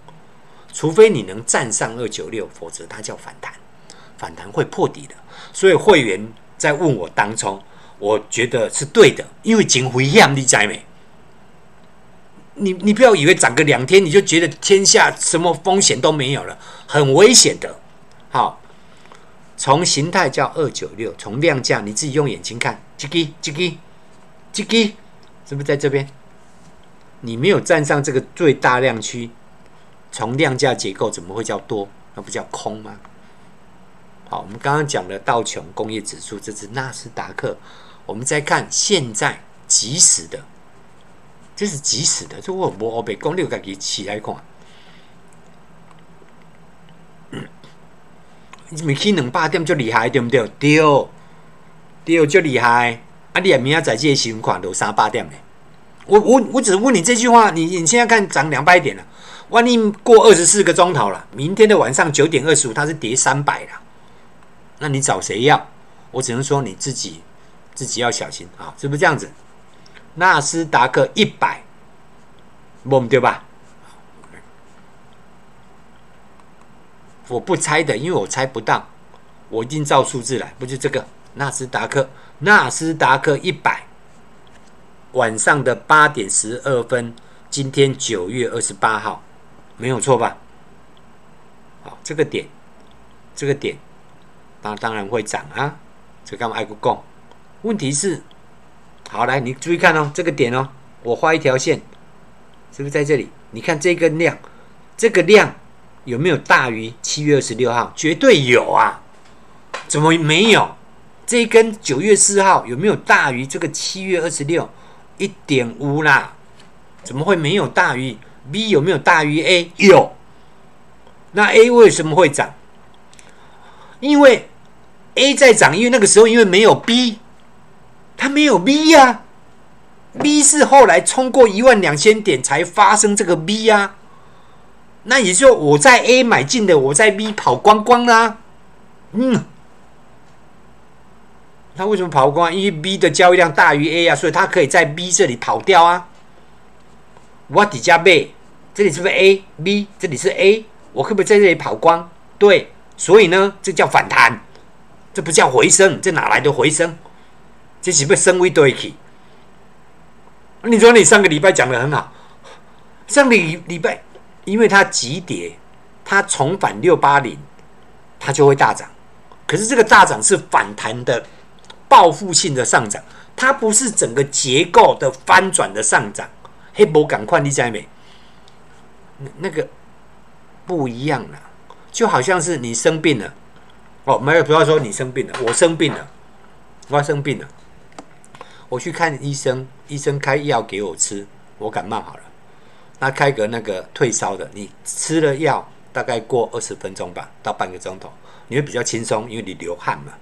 除非你能站上二九六，否则它叫反弹，反弹会破底的。所以会员在问我当冲，我觉得是对的，因为景辉险，你知没？你你不要以为涨个两天你就觉得天下什么风险都没有了，很危险的。好，从形态叫二九六，从量价你自己用眼睛看，叽叽叽叽叽叽是不是在这边？你没有站上这个最大量区，从量价结构怎么会叫多？那不叫空吗？好，我们刚刚讲了道琼工业指数，这是纳斯达克。我们再看现在即时的，这是即时的，这我无被讲，你有家己起来看。你去两百点就厉害，对不对？对，对，就厉害。啊，你明仔载这新款都三百点嘞。我我我只是问你这句话，你你现在看涨两百点了，万一过二十四个钟头了，明天的晚上九点二十五它是跌三百了，那你找谁要？我只能说你自己自己要小心啊，是不是这样子？纳斯达克一百，我们对吧？我不猜的，因为我猜不到，我一定照数字来，不就这个纳斯达克？纳斯达克一百。晚上的八点十二分，今天九月二十八号，没有错吧？好，这个点，这个点，那当然会涨啊。这干嘛爱不讲？问题是，好来，你注意看哦，这个点哦，我画一条线，是不是在这里？你看这根量，这个量有没有大于七月二十六号？绝对有啊！怎么没有？这一根九月四号有没有大于这个七月二十六？一点五啦，怎么会没有大于 B？有没有大于 A？有。那 A 为什么会涨？因为 A 在涨，因为那个时候因为没有 B，它没有 B 呀。B 是后来冲过一万两千点才发生这个 B 呀。那也就我在 A 买进的，我在 B 跑光光啦。嗯。他为什么跑光？因为 B 的交易量大于 A 啊，所以它可以在 B 这里跑掉啊。我底加倍这里是不是 A？B 这里是 A，我可不可以在这里跑光？对，所以呢，这叫反弹，这不叫回升，这哪来的回升？这是不是升微对起？你说你上个礼拜讲的很好，上个礼拜因为它急跌，它重返六八零，它就会大涨。可是这个大涨是反弹的。报复性的上涨，它不是整个结构的翻转的上涨。黑博赶快，你在没？那那个不一样了，就好像是你生病了，哦，没有，不要说你生病了，我生病了，我要生病了，我去看医生，医生开药给我吃，我感冒好了，那开个那个退烧的，你吃了药，大概过二十分钟吧，到半个钟头，你会比较轻松，因为你流汗嘛。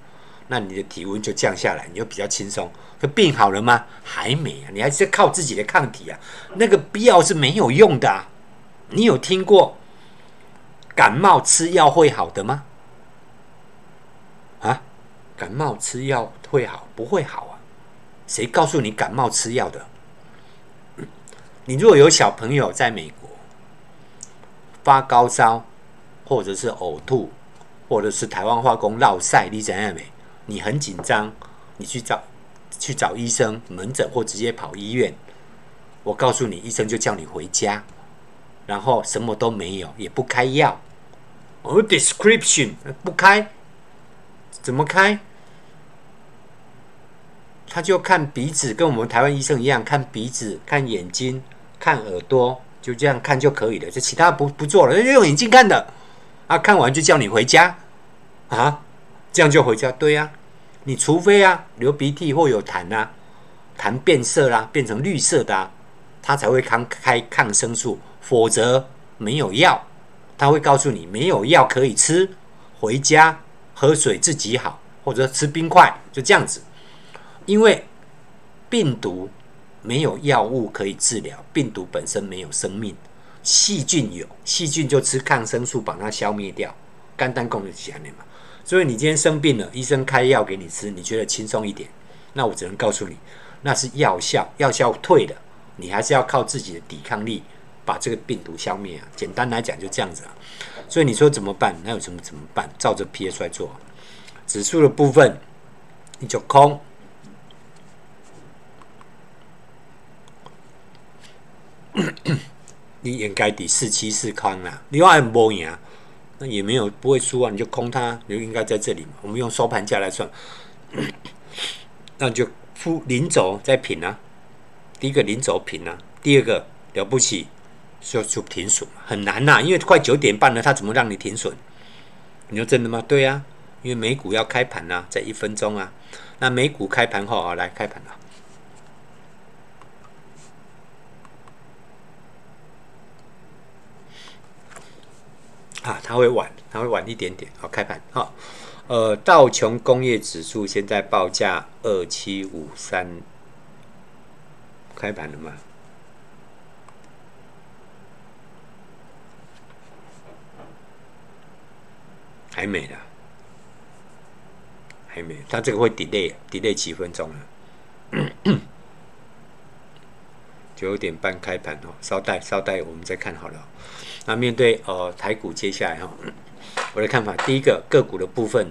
那你的体温就降下来，你就比较轻松。可病好了吗？还没啊，你还是靠自己的抗体啊。那个必要是没有用的啊。你有听过感冒吃药会好的吗？啊，感冒吃药会好？不会好啊。谁告诉你感冒吃药的？你如果有小朋友在美国发高烧，或者是呕吐，或者是台湾化工落晒，你怎样没？你很紧张，你去找去找医生门诊或直接跑医院。我告诉你，医生就叫你回家，然后什么都没有，也不开药。哦，description 不开，怎么开？他就看鼻子，跟我们台湾医生一样，看鼻子、看眼睛、看耳朵，就这样看就可以了。就其他不不做了，用眼睛看的。啊，看完就叫你回家啊。这样就回家，对呀。你除非啊流鼻涕或有痰啊，痰变色啦，变成绿色的，啊他才会开开抗生素，否则没有药，他会告诉你没有药可以吃，回家喝水自己好，或者吃冰块，就这样子。因为病毒没有药物可以治疗，病毒本身没有生命，细菌有，细菌就吃抗生素把它消灭掉，肝胆功能起来嘛。所以你今天生病了，医生开药给你吃，你觉得轻松一点？那我只能告诉你，那是药效，药效退了，你还是要靠自己的抵抗力把这个病毒消灭啊。简单来讲就这样子啊。所以你说怎么办？那有什么怎么办？照着 P S 来做，指数的部分你就空，你应该第四七四康啦，你话无赢。那也没有不会输啊，你就空它，你就应该在这里嘛。我们用收盘价来算，那就负零轴再平啊，第一个零轴平啊，第二个了不起就就停损，很难呐，因为快九点半了，它怎么让你停损？你说真的吗？对啊，因为美股要开盘呐，在一分钟啊。那美股开盘后啊，来开盘了。啊它会晚，它会晚一点点。好，开盘好。呃，道琼工业指数现在报价二七五三，开盘了吗？还没啦，还没。它这个会 delay，delay 几分钟了。九点半开盘哦，稍待，稍待，我们再看好了。那面对呃台股接下来哈，我的看法，第一个个股的部分，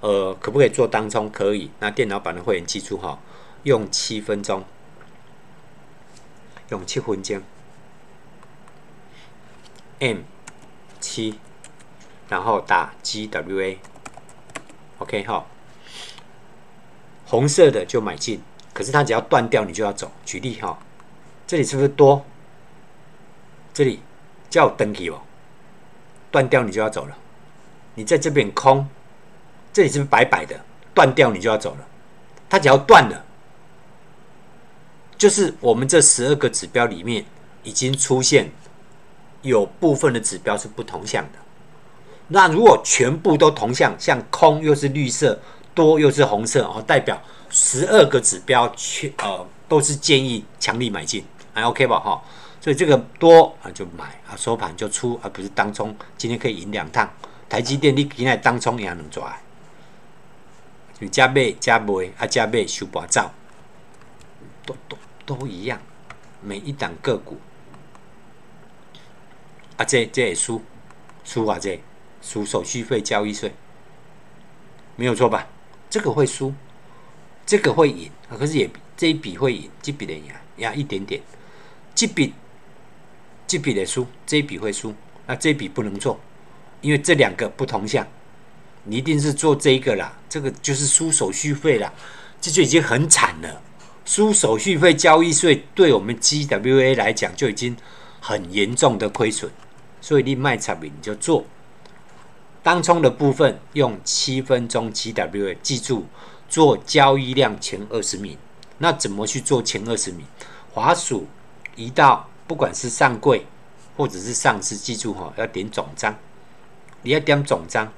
呃，可不可以做当冲？可以。那电脑版的会员记住哈，用七分钟，用七分钟，M 七，然后打 GWA，OK 哈，红色的就买进，可是它只要断掉，你就要走。举例哈，这里是不是多？这里。叫登记哦，断掉你就要走了。你在这边空，这里是白白的？断掉你就要走了。它只要断了，就是我们这十二个指标里面已经出现有部分的指标是不同向的。那如果全部都同向，像空又是绿色，多又是红色哦，代表十二个指标全呃都是建议强力买进，还 OK 吧？哈。所以这个多啊就买啊收盘就出，而不是当冲。今天可以赢两趟。台积电你今天当冲也能抓，就加倍加倍啊加倍收盘走，都都都一样。每一档个股啊这这也输输啊这输手续费交易税，没有错吧？这个会输，这个会赢啊，可是也这一笔会赢，这笔的赢压一点点，这笔。这笔得输，这一笔会输，那这一笔不能做，因为这两个不同项，你一定是做这一个啦，这个就是输手续费啦，这就已经很惨了。输手续费交易税对我们 GWA 来讲就已经很严重的亏损，所以你卖产品你就做。当冲的部分用七分钟 GWA，记住做交易量前二十米，那怎么去做前二十米？滑鼠移到。不管是上柜或者是上市，记住哈，要点总章，你要点总章，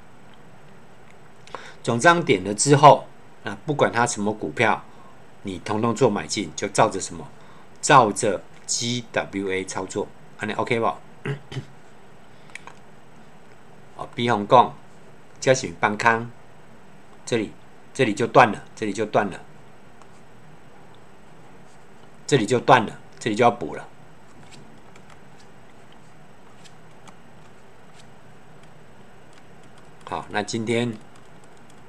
总章点了之后，啊，不管它什么股票，你统统做买进，就照着什么，照着 GWA 操作，安尼 OK 不？哦，比方讲，加是邦康，这里这里就断了，这里就断了，这里就断了，这里就要补了。好，那今天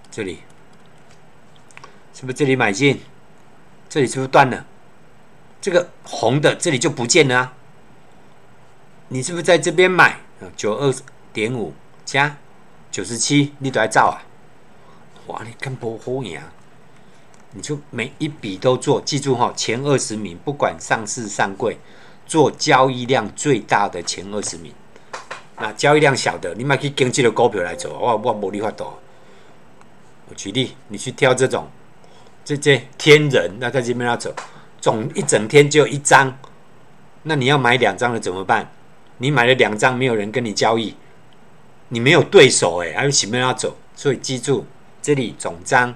这里是不是这里买进？这里是不是断了？这个红的这里就不见了啊！你是不是在这边买？九二点五加九十七，你都在造啊？哇，你跟不好呀！你就每一笔都做，记住哈，前二十名，不管上市上柜，做交易量最大的前二十名。那交易量小的，你买去跟这个股票来做，我我无你法度。我举例，你去挑这种，这这天人，那在这边要走，总一整天就一张，那你要买两张了怎么办？你买了两张，没有人跟你交易，你没有对手哎，还有前面要走，所以记住这里总张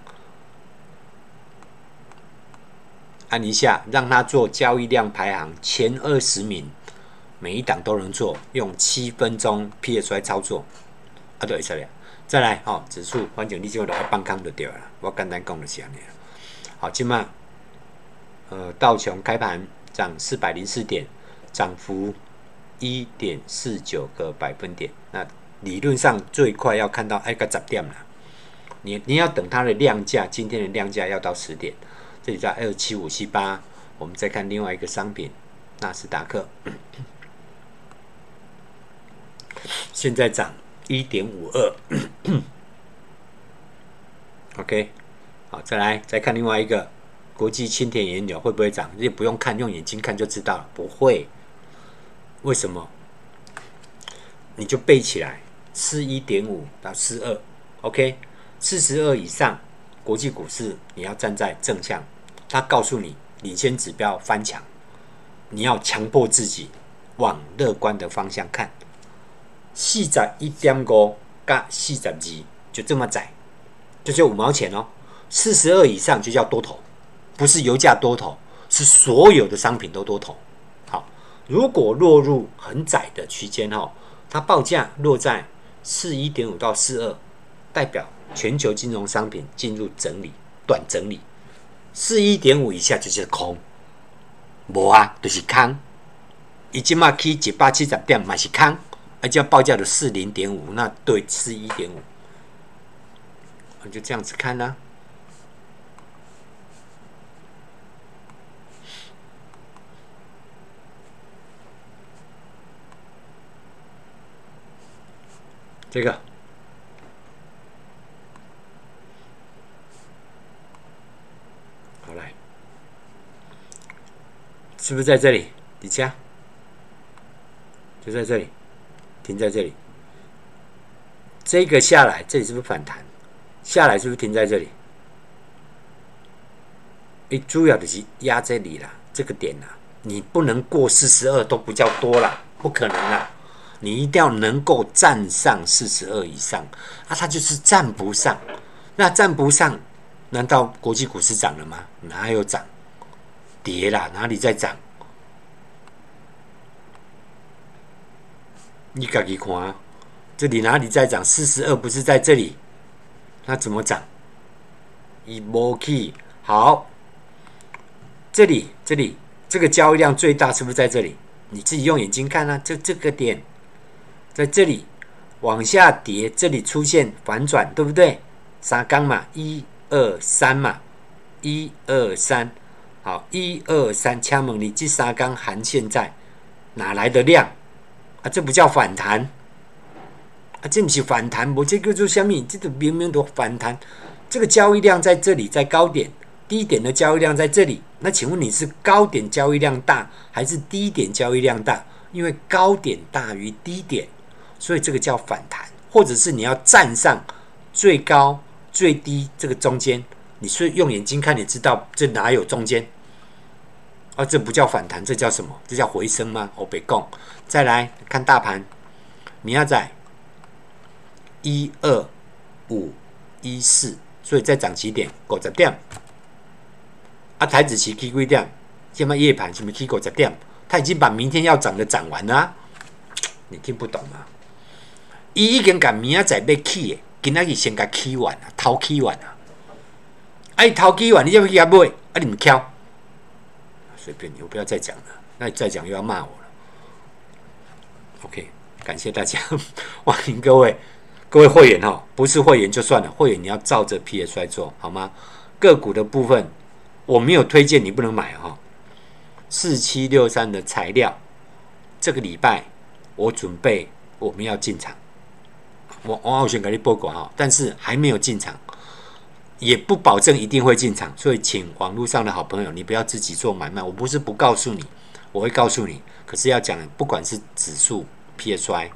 按一下，让它做交易量排行前二十名。每一档都能做，用七分钟 PS 来操作，啊对，下来再来哦，指数反正你就来放空就对了，我简单讲就是安尼。好，今晚呃道琼开盘涨四百零四点，涨幅一点四九个百分点。那理论上最快要看到哎个十点了，你你要等它的量价，今天的量价要到十点，这里在二七五七八。我们再看另外一个商品，纳斯达克。现在涨一点五二，OK，好，再来再看另外一个国际青田原油会不会涨？你不用看，用眼睛看就知道了，不会。为什么？你就背起来，四一点五到四二，OK，四十二以上，国际股市你要站在正向。他告诉你，领先指标翻墙，你要强迫自己往乐观的方向看。四十一点五加四十二，就这么窄，就就五毛钱哦。四十二以上就叫多头，不是油价多头，是所有的商品都多头。好，如果落入很窄的区间哦。它报价落在四一点五到四二，代表全球金融商品进入整理、短整理。四一点五以下就是空，无啊，就是空。已经嘛去一百七十点嘛是空，而且报价的四零点五，那对四一点五，我就这样子看呢。这个，好来，是不是在这里？底下？就在这里，停在这里。这个下来，这里是不是反弹？下来是不是停在这里？哎，主要的是压这里了，这个点呐，你不能过四十二都不叫多了，不可能啊。你一定要能够站上四十二以上，啊，它就是站不上。那站不上，难道国际股市涨了吗？哪有涨？跌啦，哪里在涨？你自己看啊，这里哪里在涨？四十二不是在这里？那怎么涨？一波 key 好，这里这里这个交易量最大是不是在这里？你自己用眼睛看啊，这这个点。在这里往下跌，这里出现反转，对不对？三缸嘛，一二三嘛，一二三，好，一二三，枪猛你这三缸含现在哪来的量这不叫反弹啊，这不是反弹，我这个做下面，这个明明都反弹。这个交易量在这里，在高点，低点的交易量在这里。那请问你是高点交易量大，还是低点交易量大？因为高点大于低点。所以这个叫反弹，或者是你要站上最高、最低这个中间，你是用眼睛看，你知道这哪有中间？啊，这不叫反弹，这叫什么？这叫回升吗？我别讲。再来看大盘，你要在一二五一四，所以再涨几点？五十点。啊，台子期 K 几点？现在夜盘是不是 K 五十点？他已经把明天要涨的涨完了，你听不懂吗？伊已经甲明仔载要起的，今仔日先甲起完啊，头起完啊！哎，头起完，你要不要买？啊，你们挑，随便你，我不要再讲了。那再讲又要骂我了。OK，感谢大家，欢迎各位 各位会员哈，不是会员就算了，会员你要照着 PSY 做好吗？个股的部分我没有推荐，你不能买哈。四七六三的材料，这个礼拜我准备我们要进场。我王浩轩给你报告哈，但是还没有进场，也不保证一定会进场，所以请网络上的好朋友，你不要自己做买卖。我不是不告诉你，我会告诉你，可是要讲，不管是指数、PSY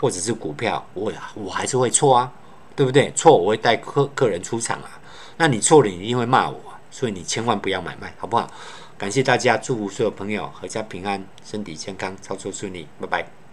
或者是股票，我我还是会错啊，对不对？错我会带客客人出场啊，那你错了，你一定会骂我，所以你千万不要买卖，好不好？感谢大家，祝福所有朋友阖家平安，身体健康，操作顺利，拜拜。